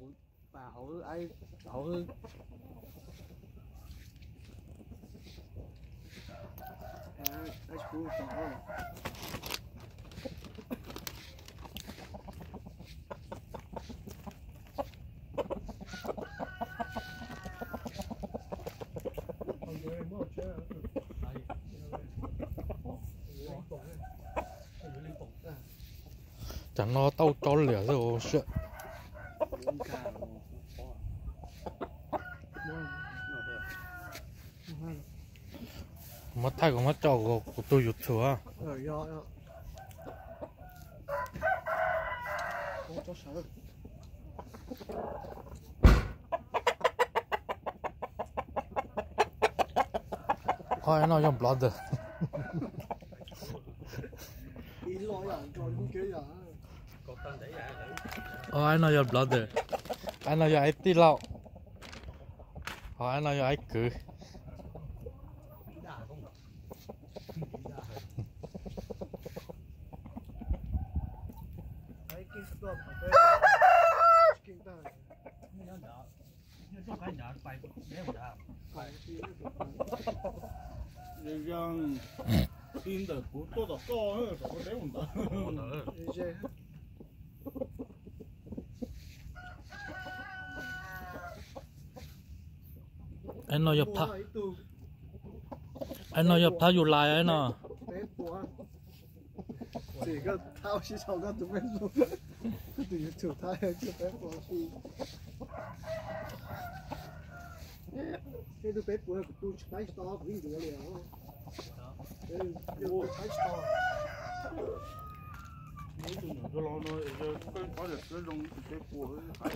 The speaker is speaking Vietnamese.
hũ và hũ ấy hũ hương uh, that's cool from home. chẳng nó tao cho lẻ rồi chuyện cà rồi. mất thay của mất trò của, của tôi rụt thừa Ờ, do, do. Ô, cho sợ. coi nó trong blood Ý lỗi à, rồi cũng kia. Oh, I know your brother. I know your IT lão. Oh, I know your IQ. anh nói nhập tha anh nói nhập tha dù lại anh nó chỉ có thao chỉ sau đó tụi mình luôn. Cứ tự nhiên chịu thai hay chịu bé bỏ đi. Cái tụi bé của tụi trái to cũng đi được liền cái tụi trái to. Nếu tụi nó lo nói cái có được cái lông cái của hai